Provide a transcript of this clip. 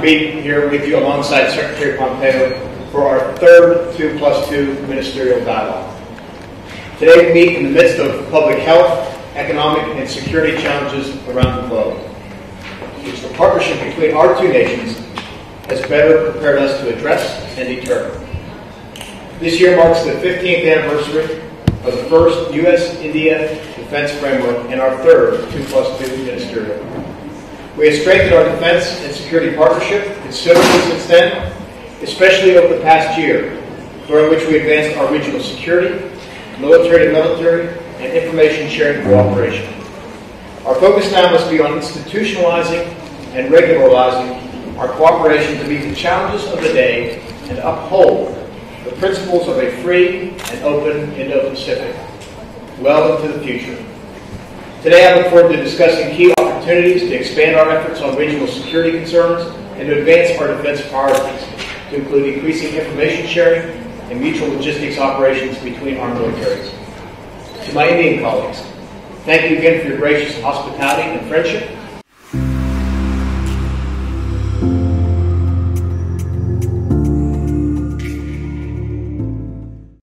with you alongside Secretary Pompeo for our third 2 plus 2 ministerial dialogue. Today we meet in the midst of public health, economic, and security challenges around the globe, the partnership between our two nations has better prepared us to address and deter. This year marks the 15th anniversary of the first U.S.-India defense framework and our third 2 plus 2 ministerial. We have strengthened our defense and security partnership considerably since then, especially over the past year, during which we advanced our regional security, military to military, and information sharing cooperation. Our focus now must be on institutionalizing and regularizing our cooperation to meet the challenges of the day and uphold the principles of a free and open Indo-Pacific well into the future. Today I look forward to discussing key opportunities to expand our efforts on regional security concerns and to advance our defense priorities, to include increasing information sharing and mutual logistics operations between our militaries. To my Indian colleagues, thank you again for your gracious hospitality and friendship